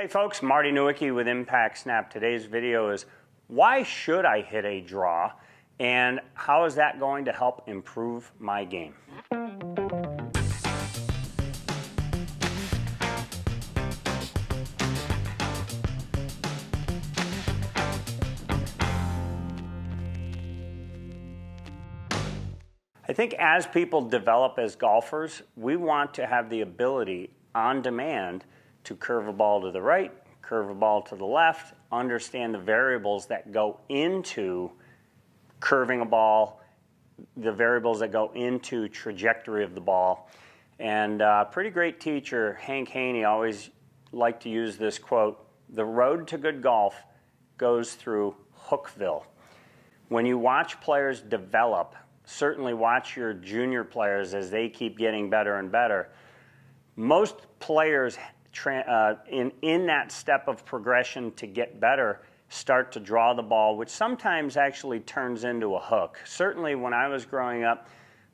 Hey folks, Marty Nowicki with Impact Snap. Today's video is why should I hit a draw and how is that going to help improve my game? I think as people develop as golfers, we want to have the ability on demand to curve a ball to the right, curve a ball to the left, understand the variables that go into curving a ball, the variables that go into trajectory of the ball. And uh, pretty great teacher, Hank Haney, always liked to use this quote, the road to good golf goes through Hookville. When you watch players develop, certainly watch your junior players as they keep getting better and better. Most players uh, in, in that step of progression to get better, start to draw the ball, which sometimes actually turns into a hook. Certainly when I was growing up,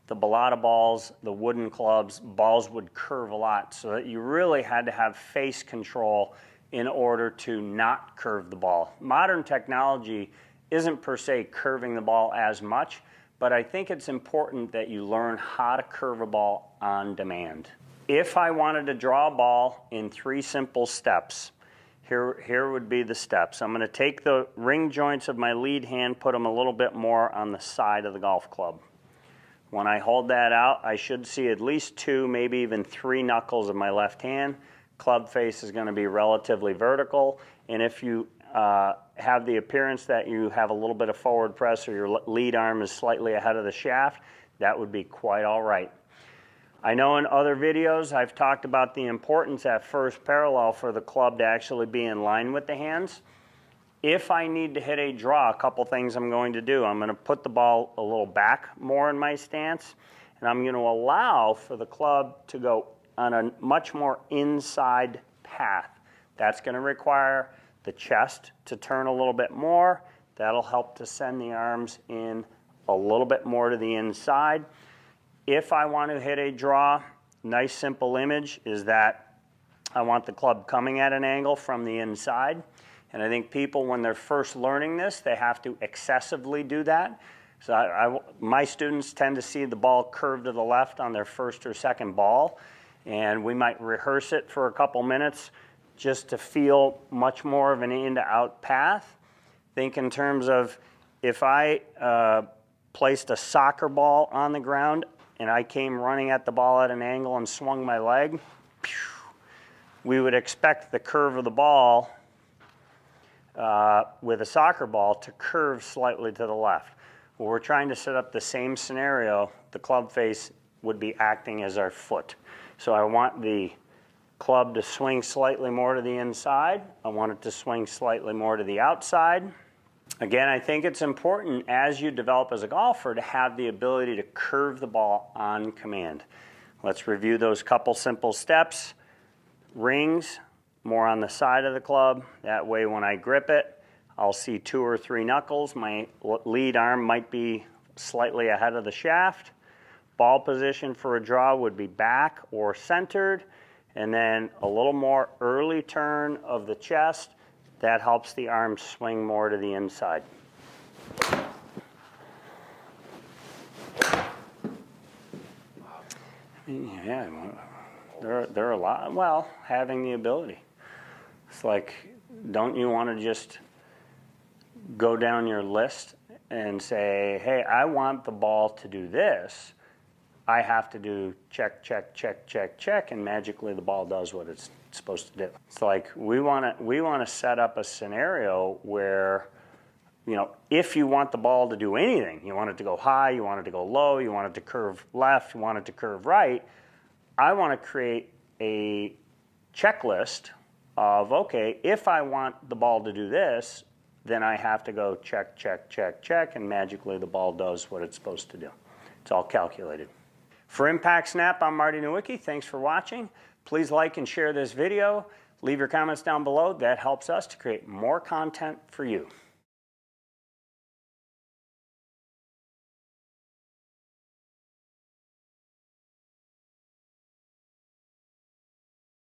the balata balls, the wooden clubs, balls would curve a lot so that you really had to have face control in order to not curve the ball. Modern technology isn't per se curving the ball as much, but I think it's important that you learn how to curve a ball on demand. If I wanted to draw a ball in three simple steps, here, here would be the steps. I'm going to take the ring joints of my lead hand, put them a little bit more on the side of the golf club. When I hold that out, I should see at least two, maybe even three knuckles of my left hand. Club face is going to be relatively vertical, and if you uh, have the appearance that you have a little bit of forward press or your lead arm is slightly ahead of the shaft, that would be quite all right. I know in other videos I've talked about the importance at first parallel for the club to actually be in line with the hands. If I need to hit a draw, a couple things I'm going to do. I'm going to put the ball a little back more in my stance, and I'm going to allow for the club to go on a much more inside path. That's going to require the chest to turn a little bit more. That'll help to send the arms in a little bit more to the inside. If I want to hit a draw, nice simple image is that I want the club coming at an angle from the inside. And I think people, when they're first learning this, they have to excessively do that. So I, I, my students tend to see the ball curved to the left on their first or second ball. And we might rehearse it for a couple minutes just to feel much more of an in to out path. Think in terms of if I uh, placed a soccer ball on the ground, and I came running at the ball at an angle and swung my leg, we would expect the curve of the ball uh, with a soccer ball to curve slightly to the left. Well, we're trying to set up the same scenario. The club face would be acting as our foot. So I want the club to swing slightly more to the inside. I want it to swing slightly more to the outside. Again, I think it's important as you develop as a golfer to have the ability to curve the ball on command. Let's review those couple simple steps. Rings, more on the side of the club. That way when I grip it, I'll see two or three knuckles. My lead arm might be slightly ahead of the shaft. Ball position for a draw would be back or centered. And then a little more early turn of the chest that helps the arm swing more to the inside. Yeah, there, there are a lot. Well, having the ability. It's like, don't you want to just go down your list and say, hey, I want the ball to do this. I have to do check, check, check, check, check, and magically the ball does what it's supposed to do. It's like we want to we want to set up a scenario where you know, if you want the ball to do anything, you want it to go high, you want it to go low, you want it to curve left, you want it to curve right, I want to create a checklist of, okay, if I want the ball to do this, then I have to go check, check, check, check, and magically the ball does what it's supposed to do. It's all calculated. For Impact Snap, I'm Marty Nowicki. Thanks for watching. Please like and share this video. Leave your comments down below. That helps us to create more content for you.